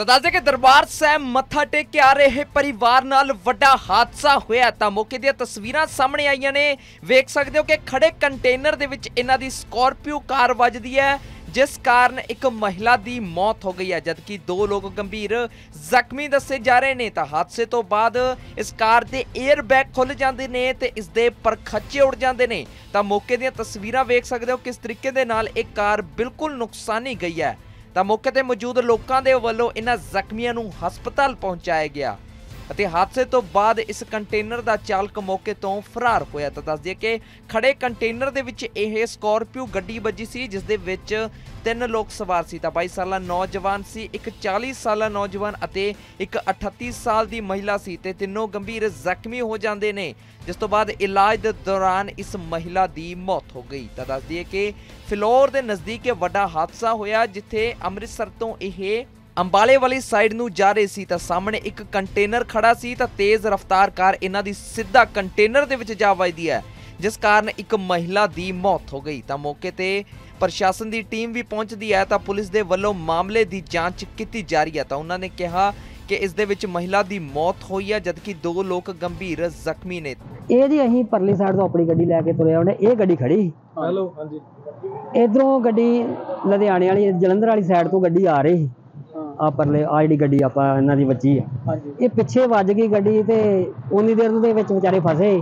ਤਾਂ ਦੱਸਦੇ ਕਿ ਦਰਬਾਰ ਸਾਹਿਬ ਮੱਥਾ ਟੇਕ ਕੇ ਆ ਰਹੇ ਪਰਿਵਾਰ ਨਾਲ ਵੱਡਾ ਹਾਦਸਾ ਹੋਇਆ ਤਾਂ ਮੌਕੇ ਦੀਆਂ ਤਸਵੀਰਾਂ ਸਾਹਮਣੇ ਆਈਆਂ ਨੇ। ਵੇਖ ਸਕਦੇ ਹੋ ਕਿ ਖੜੇ ਕੰਟੇਨਰ ਦੇ ਵਿੱਚ ਇਹਨਾਂ ਦੀ ਸਕਾਰਪੀਓ ਕਾਰ ਵੱਜਦੀ ਹੈ। ਜਿਸ ਕਾਰਨ ਇੱਕ ਮਹਿਲਾ ਦੀ ਮੌਤ ਹੋ ਗਈ ਹੈ। ਜਦਕਿ ਦੋ ਲੋਕ ਗੰਭੀਰ ਜ਼ਖਮੀ ਦੱਸੇ ਜਾ ਰਹੇ ਨੇ, ਤਾਂ ਹਾਦਸੇ ਤੋਂ ਬਾਅਦ ਇਸ ਕਾਰ ਦੇ 에ਅਰ ਬੈਗ ਖੁੱਲ ਜਾਂਦੇ ਨੇ ਤੇ ਇਸ ਦੇ ਪਰਖੱਚੇ ਉੱਡ ਜਾਂਦੇ ਨੇ। ਤਾਂ ਮੌਕੇ ਦੀਆਂ ਤਸਵੀਰਾਂ ਵੇਖ ਸਕਦੇ ਹੋ ਕਿਸ ਤਰੀਕੇ ਦੇ ਨਾਲ ਇਹ ਕਾਰ ਬਿਲਕੁਲ ਨੁਕਸਾਨੀ ਗਈ ਹੈ। ਤਾਂ ਮੌਕੇ ਤੇ ਮੌਜੂਦ ਲੋਕਾਂ ਦੇ ਵੱਲੋਂ ਇਹਨਾਂ ਜ਼ਖਮੀਆਂ ਨੂੰ ਹਸਪਤਾਲ ਪਹੁੰਚਾਇਆ ਗਿਆ। ਅਤੇ ਹਾਦਸੇ ਤੋਂ ਬਾਅਦ ਇਸ ਕੰਟੇਨਰ ਦਾ ਚਾਲਕ ਮੌਕੇ ਤੋਂ ਫਰਾਰ ਹੋਇਆ ਤਾਂ ਦੱਸ ਦਈਏ ਕਿ ਖੜੇ ਕੰਟੇਨਰ ਦੇ ਵਿੱਚ ਇਹ ਸਕਾਰਪੀਓ ਗੱਡੀ ਵੱਜੀ ਸੀ, ਜਿਸ ਦੇ ਵਿੱਚ ਤਿੰਨ ਲੋਕ ਸਵਾਰ ਸੀ। ਤਾਂ 22 ਸਾਲਾ ਨੌਜਵਾਨ ਸੀ, ਇੱਕ 40 ਸਾਲਾ ਨੌਜਵਾਨ ਅਤੇ ਇੱਕ 38 ਸਾਲ ਦੀ ਮਹਿਲਾ ਸੀ ਤੇ ਤਿੰਨੋਂ ਗੰਭੀਰ ਜ਼ਖਮੀ ਹੋ ਜਾਂਦੇ ਨੇ, ਜਿਸ ਤੋਂ ਬਾਅਦ ਇਲਾਜ ਦੇ ਦੌਰਾਨ ਇਸ ਮਹਿਲਾ ਦੀ ਮੌਤ ਹੋ ਗਈ। ਤਾਂ ਦੱਸ ਦਈਏ ਕਿ ਫਿਲੌਰ ਦੇ ਨਜ਼ਦੀਕ ਇਹ ਵੱਡਾ ਹਾਦਸਾ ਹੋਇਆ, ਜਿੱਥੇ ਅੰਮ੍ਰਿਤਸਰ ਤੋਂ ਇਹ ਅੰਬਾਲੇ ਵਾਲੀ ਸਾਈਡ ਨੂੰ ਜਾ ਰਹੇ ਸੀ ਤਾਂ ਸਾਹਮਣੇ ਇੱਕ ਕੰਟੇਨਰ ਖੜਾ ਸੀ ਤਾਂ ਤੇਜ਼ ਰਫ਼ਤਾਰ ਕਾਰ ਇਹਨਾਂ ਦੀ ਸਿੱਧਾ ਕੰਟੇਨਰ ਦੇ ਵਿੱਚ ਜਾ ਵੱਜਦੀ ਹੈ ਜਿਸ ਕਾਰਨ ਇੱਕ ਮਹਿਲਾ ਦੀ ਮੌਤ ਹੋ ਗਈ। ਤਾਂ ਮੌਕੇ ਤੇ ਪ੍ਰਸ਼ਾਸਨ ਦੀ ਟੀਮ ਵੀ ਪਹੁੰਚਦੀ ਹੈ ਤਾਂ ਪੁਲਿਸ ਦੇ ਵੱਲੋਂ ਮਾਮਲੇ ਦੀ ਜਾਂਚ ਕੀਤੀ ਜਾ ਰਹੀ ਹੈ। ਤਾਂ ਉਹਨਾਂ ਨੇ ਕਿਹਾ ਕਿ ਇਸ ਦੇ ਵਿੱਚ ਮਹਿਲਾ ਦੀ ਮੌਤ ਹੋਈ ਹੈ ਜਦਕਿ ਦੋ ਲੋਕ ਗੰਭੀਰ ਜ਼ਖਮੀ ਨੇ। ਇਹ ਜੀ ਅਸੀਂ ਪਰਲੀ ਸਾਈਡ ਤੋਂ ਆਪਣੀ ਗੱਡੀ ਲੈ ਕੇ ਤੁਰੇ ਆਉਂਦੇ ਇਹ ਗੱਡੀ ਖੜੀ ਹੈਲੋ ਹਾਂਜੀ। ਇਧਰੋਂ ਗੱਡੀ ਲੁਧਿਆਣੇ ਵਾਲੀ ਜਲੰਧਰ ਵਾਲੀ ਸਾਈਡ ਤੋਂ ਗੱਡੀ ਆ ਰਹੀ ਸੀ। ਹਾਂ ਆ ਪਰਲੇ ਆਹ ਜਿਹੜੀ ਗੱਡੀ ਆਪਾਂ ਇਹਨਾਂ ਦੀ ਵੱਜੀ ਆ। ਇਹ ਪਿੱਛੇ ਵੱਜ ਗਈ ਗੱਡੀ ਤੇ ਉਨੀ ਦੇਰ ਦੇ ਵਿੱਚ ਵਿਚਾਰੇ ਫਸੇ।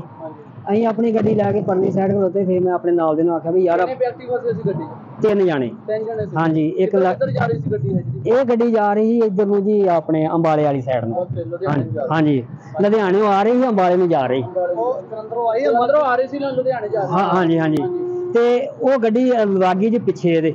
ਅਸੀਂ ਆਪਣੀ ਗੱਡੀ ਲੈ ਕੇ ਪਰਲੀ ਸਾਈਡ ਖਲੋਤੇ ਫਿਰ ਮੈਂ ਆਪਣੇ ਨਾਲ ਦੇ ਨੂੰ ਆਖਿਆ ਵੀ ਯਾਰ ਕਿੰਨੇ ਵਿਅਕਤੀ ਫਸੇ ਸੀ ਗੱਡੀ ਤਿੰਨ ਜਾਣੇ। ਤਿੰਨ ਜਣੇ ਸੀ। ਹਾਂਜੀ ਇੱਕ ਕਿੱਧਰ- ਜਾ ਰਹੀ ਸੀ ਗੱਡੀ ਇਹ? ਗੱਡੀ ਜਾ ਰਹੀ ਸੀ ਇੱਧਰ ਨੂੰ ਜੀ ਆਪਣੇ ਅੰਬਾਲੇ ਵਾਲੀ ਸਾਈਡ ਨੂੰ। ਹਾਂਜੀ ਲੁਧਿਆਣੇੋਂ ਆ ਰਹੀ ਸੀ ਅੰਬਾਲੇ ਨੂੰ ਜਾ ਰਹੀ। ਉਹ ਜਲੰਧਰੋਂ ਆਈ ਮਧਰੋਂ ਆ ਰਹੀ ਸੀ ਲੁਧਿਆਣੇ ਜਾ ਰਹੀ ਹਾਂ ਹਾਂਜੀ। ਹਾਂਜੀ। ਤੇ ਉਹ ਗੱਡੀ ਲੱਗੀ ਜੀ ਪਿੱਛੇ ਇਹਦੇ।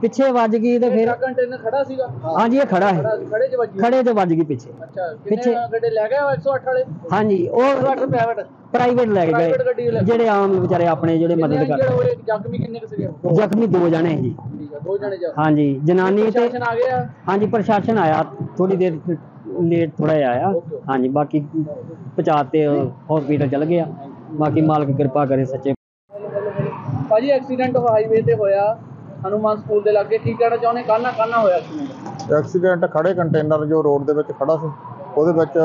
ਪਿੱਛੇ ਵੱਜ ਗਈ ਤੇ ਫਿਰ ਟਰੱਕ ਕੰਟੇਨਰ ਖੜਾ ਸੀਗਾ? ਹਾਂਜੀ ਇਹ ਖੜਾ ਹੈ। ਖੜਾ ਚ ਵੱਜੀ ਖੜੇ ਤੇ ਵੱਜ ਗਈ ਪਿੱਛੇ। ਅੱਛਾ ਪਿੱਛੇ- ਗੱਡੇ ਲੈ ਗਏ ਉਹ 108 ਵਾਲੇ? ਹਾਂਜੀ ਉਹ 108 ਪ੍ਰਾਈਵੇਟ ਪ੍ਰਾਈਵੇਟ ਲੈ ਕੇ ਗਏ। ਜਿਹੜੇ ਆਮ ਵਿਚਾਰੇ ਆਪਣੇ ਜਿਹੜੇ ਮਦਦ ਇੰਜਰਡ ਕਰ ਹੋਏ ਜ਼ਖਮੀ ਕਿੰਨੇ ਕੁ ਸੀਗੇ? ਜ਼ਖਮੀ ਦੋ ਜਣੇ ਜੀ ਠੀਕ ਆ ਦੋ ਜਣੇ ਜਾ ਹਾਂਜੀ ਜਨਾਨੀ ਤੇ ਪ੍ਰਸ਼ਾਸਨ ਆ ਗਿਆ? ਹਾਂਜੀ ਪ੍ਰਸ਼ਾਸਨ ਆਇਆ। ਥੋੜੀ ਦੇਰ ਲੇਟ ਥੋੜਾ ਜਿਹਾ ਆਇਆ. ਹਾਂਜੀ ਬਾਕੀ ਪਹੁੰਚਾ ਤੇ ਹਸਪੀਟਲ ਚਲ ਗਿਆ। ਬਾਕੀ ਮਾਲਕ ਕਿਰਪਾ ਕਰੇ ਸੱਚੇ ਭਾਜੀ ਐਕਸੀਡੈਂਟ ਹਾਈਵੇ ਤੇ ਹੋਇਆ, ਹਨੂਮਾਨ ਸਕੂਲ ਦੇ ਲਾਗੇ, ਕੀ ਕਹਿਣਾ ਚਾਹੁੰਦੇ? ਕਾਨਾ ਕਾਨਾ ਹੋਇਆ ਐਕਸੀਡੈਂਟ ਐਕਸੀਡੈਂਟ ਖੜੇ ਕੰਟੇਨਰ ਜੋ ਰੋਡ ਦੇ ਵਿੱਚ ਖੜਾ ਸੀ, ਉਹਦੇ ਵਿੱਚ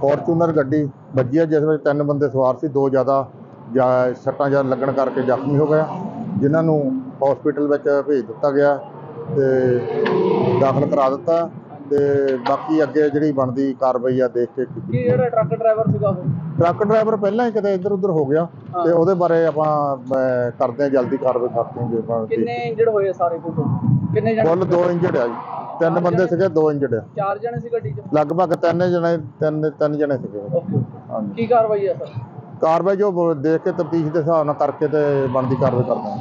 ਫੋਰਚੂਨਰ ਗੱਡੀ ਵੱਜੀ ਹੈ ਜਿਸ ਵਿੱਚ ਤਿੰਨ ਬੰਦੇ ਸਵਾਰ ਸੀ, ਦੋ ਜ਼ਿਆਦਾ ਜਾਂ ਸੱਟਾਂ ਜਾਂ ਲੱਗਣ ਕਰਕੇ ਜ਼ਖਮੀ ਹੋ ਗਿਆ ਜਿਨ੍ਹਾਂ ਨੂੰ ਹਸਪੀਟਲ ਵਿੱਚ ਭੇਜ ਦਿੱਤਾ ਗਿਆ ਤੇ ਦਾਖਲ ਕਰਾ ਦਿੱਤਾ। ਤੇ ਬਾਕੀ ਅੱਗੇ ਜਿਹੜੀ ਬਣਦੀ ਕਾਰਵਾਈ ਆ ਦੇਖ ਕੇ ਕੀਤੀ ਕੀ ਜਿਹੜਾ ਟਰੱਕ ਡਰਾਈਵਰ ਸੀਗਾ ਉਹ? ਟਰੱਕ ਡਰਾਈਵਰ ਪਹਿਲਾਂ ਹੀ ਕਿਤੇ ਇੱਧਰ ਉੱਧਰ ਹੋ ਗਿਆ ਤੇ ਉਹਦੇ ਬਾਰੇ ਆਪਾਂ ਅਹ, ਕਰਦੇ ਹਾਂ ਜਲਦੀ ਕਾਰਵਾਈ ਕਰਦੇ ਹਾਂ ਜੇ। ਕਿੰਨੇ ਇੰਜਰਡ ਹੋਏ ਸਾਰੇ ਟੋਟਲ ਕਿੰਨੇ ਜਣੇ? ਕੁੱਲ ਦੋ ਇੰਜਰਡ ਆ ਜੀ। ਤਿੰਨ ਬੰਦੇ ਸੀਗੇ ਦੋ ਇੰਜਰਡ ਆ। ਚਾਰ ਜਣੇ ਸੀ ਗੱਡੀ 'ਚ? ਲਗਭਗ ਤਿੰਨ ਜਣੇ ਤਿੰਨ ਤਿੰਨ ਜਣੇ ਸੀਗੇ। ਓਕੇ ਹਾਂਜੀ। ਕੀ ਕਾਰਵਾਈ ਹੈ ਸਰ? ਕਾਰਵਾਈ ਜੋ ਬ- ਦੇਖ ਕੇ ਤਫਤੀਸ਼ ਦੇ ਹਿਸਾਬ ਨਾਲ ਕਰਕੇ ਤੇ ਬਣਦੀ ਕਾਰਵਾਈ ਕਰਦੇ ਹਾਂ।